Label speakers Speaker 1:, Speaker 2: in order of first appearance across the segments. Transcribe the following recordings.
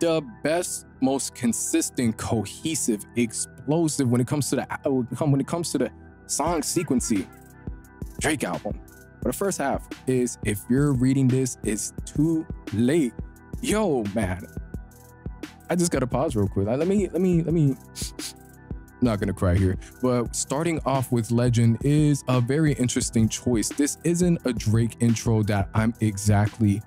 Speaker 1: the best, most consistent, cohesive, explosive when it comes to the uh, when it comes to the song sequencing Drake album. But the first half is if you're reading this, it's too late. Yo, man. I just gotta pause real quick. Like, let me, let me, let me. Not gonna cry here, but starting off with Legend is a very interesting choice. This isn't a Drake intro that I'm exactly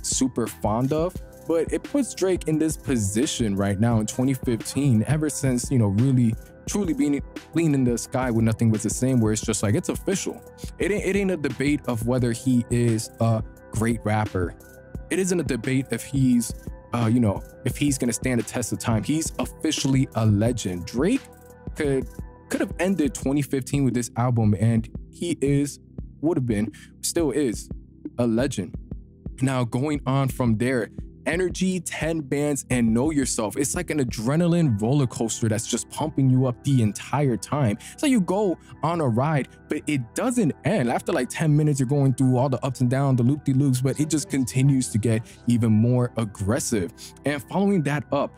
Speaker 1: super fond of, but it puts Drake in this position right now in 2015, ever since, you know, really truly being lean in the sky when nothing was the same, where it's just like it's official. It ain't it ain't a debate of whether he is a great rapper. It isn't a debate if he's uh, you know, if he's gonna stand the test of time. He's officially a legend. Drake could could have ended 2015 with this album, and he is, would have been, still is a legend. Now going on from there, energy, 10 bands, and know yourself. It's like an adrenaline roller coaster that's just pumping you up the entire time. So you go on a ride, but it doesn't end. After like 10 minutes, you're going through all the ups and downs, the loop de loops, but it just continues to get even more aggressive. And following that up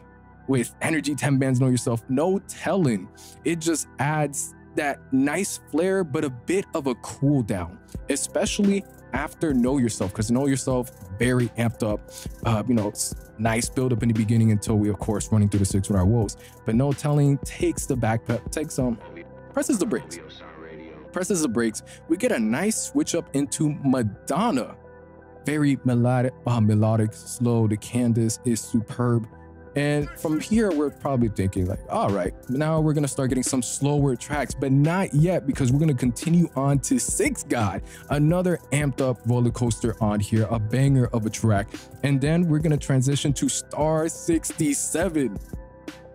Speaker 1: with energy, 10 bands, know yourself, no telling. It just adds that nice flair, but a bit of a cool down, especially after Know Yourself, because Know Yourself, very amped up, uh, you know, it's nice build up in the beginning until we, of course, running through the six with our woes. But No Telling takes the back, takes some, um, presses the brakes. Presses the brakes. We get a nice switch up into Madonna. Very melodic, uh, melodic, slow. The cadence is superb. And from here, we're probably thinking like, all right, now we're gonna start getting some slower tracks, but not yet because we're gonna continue on to Six God, another amped up roller coaster on here, a banger of a track. And then we're gonna transition to Star 67.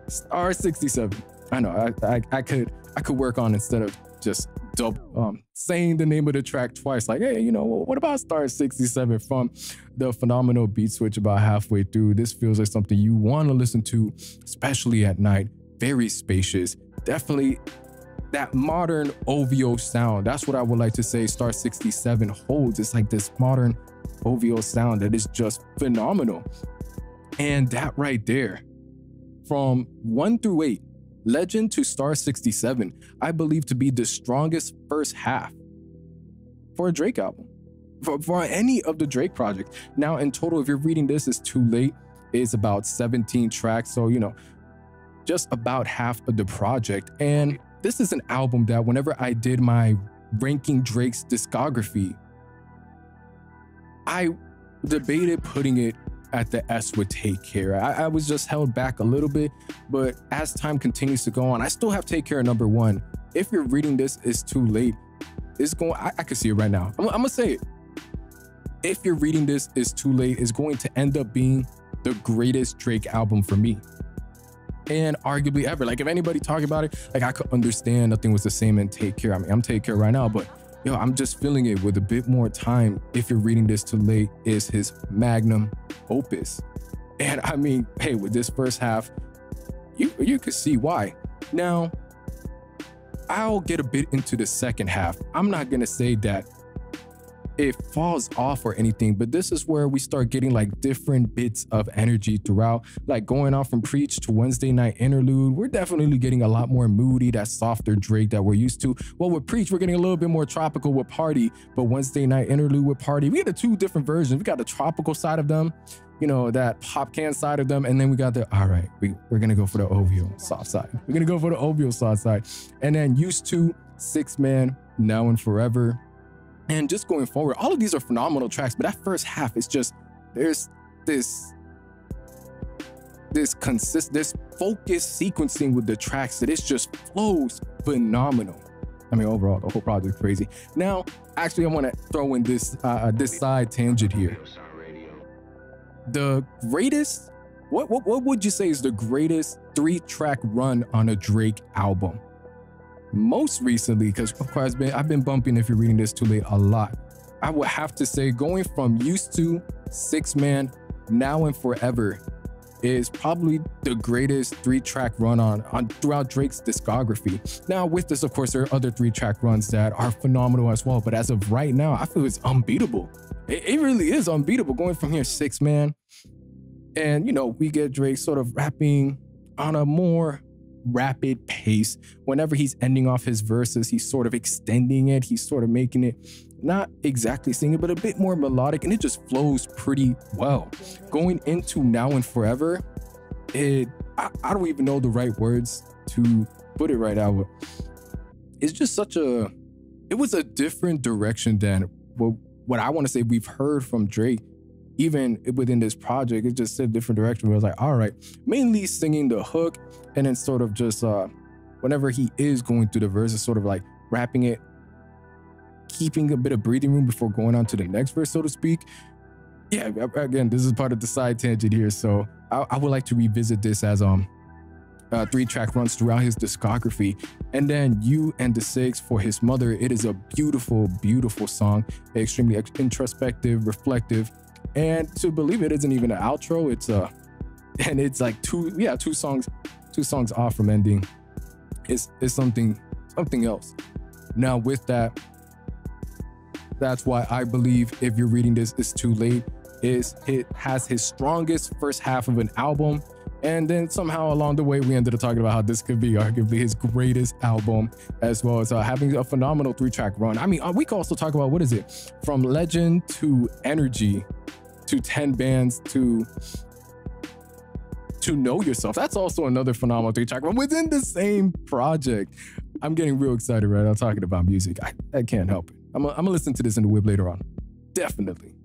Speaker 1: Star 67. I know, I, I, I could I could work on instead of just double, um, saying the name of the track twice. Like, hey, you know, what about Star 67 from the phenomenal beat switch about halfway through? This feels like something you want to listen to, especially at night. Very spacious. Definitely that modern OVO sound. That's what I would like to say Star 67 holds. It's like this modern OVO sound that is just phenomenal. And that right there, from one through eight, Legend to Star 67, I believe to be the strongest first half for a Drake album, for, for any of the Drake projects. Now, in total, if you're reading this, it's too late. It's about 17 tracks. So, you know, just about half of the project. And this is an album that whenever I did my ranking Drake's discography, I debated putting it at the S would take care. I, I, was just held back a little bit, but as time continues to go on, I still have take care number one. If you're reading this, it's too late. It's going, I, I can see it right now. I'm, I'm gonna say it. If you're reading this, it's too late. It's going to end up being the greatest Drake album for me. And arguably ever. Like if anybody talking about it, like I could understand nothing was the same in Take Care. I mean, I'm Take Care right now, but yo, I'm just feeling it with a bit more time. If you're reading this too late, is his magnum opus. And I mean, hey, with this first half, you you could see why. Now, I'll get a bit into the second half. I'm not gonna say that it falls off or anything, but this is where we start getting like different bits of energy throughout, like going off from Preach to Wednesday Night Interlude. We're definitely getting a lot more moody, that softer Drake that we're used to. Well, with Preach, we're getting a little bit more tropical with Party, but Wednesday Night Interlude with Party, we get the two different versions. We got the tropical side of them, you know, that Popcaan side of them, and then we got the, all right, we, we're gonna go for the OVO soft side. We're gonna go for the OVO soft side. And then used to, Six Man, Now and Forever, and just going forward, all of these are phenomenal tracks, but that first half is just there's this this consist this focus sequencing with the tracks that it just flows phenomenal. I mean, overall, the whole project is crazy. Now, actually, I want to throw in this uh, uh, this side tangent here. The greatest, what, what what would you say is the greatest three track run on a Drake album? Most recently, because of course I've been, I've been bumping if you're reading this too late a lot. I would have to say going from used to six man now and forever is probably the greatest three track run on, on throughout Drake's discography. Now, with this, of course, there are other three track runs that are phenomenal as well. But as of right now, I feel it's unbeatable. It, it really is unbeatable going from here six man And, you know, we get Drake sort of rapping on a more rapid pace. Whenever he's ending off his verses, he's sort of extending it. He's sort of making it not exactly singing, but a bit more melodic, and it just flows pretty well. Going into Now and Forever, it I, I don't even know the right words to put it right now. It's just such a it was a different direction than what, what I want to say we've heard from Drake. Even within this project, it just said different direction. Where I was like, all right, mainly singing the hook, and then sort of just uh, whenever he is going through the verses, sort of like rapping it, keeping a bit of breathing room before going on to the next verse, so to speak. Yeah, again, this is part of the side tangent here, so I, I would like to revisit this as um uh, three track runs throughout his discography. And then You and the Six for his mother. It is a beautiful, beautiful song, extremely introspective, reflective. And to believe it isn't even an outro, it's a, and it's like two, yeah, two songs, two songs off from ending. It's, it's something, something else. Now, with that, that's why I believe if you're reading this, it's too late. Is it has his strongest first half of an album and then somehow along the way, we ended up talking about how this could be arguably his greatest album, as well as uh, having a phenomenal three track run. I mean, uh, we could also talk about what is it from legend to energy to 10 bands to to know yourself. That's also another phenomenal three track run within the same project. I'm getting real excited right now talking about music. I, I can't help it. I'm going to listen to this in the whip later on. Definitely.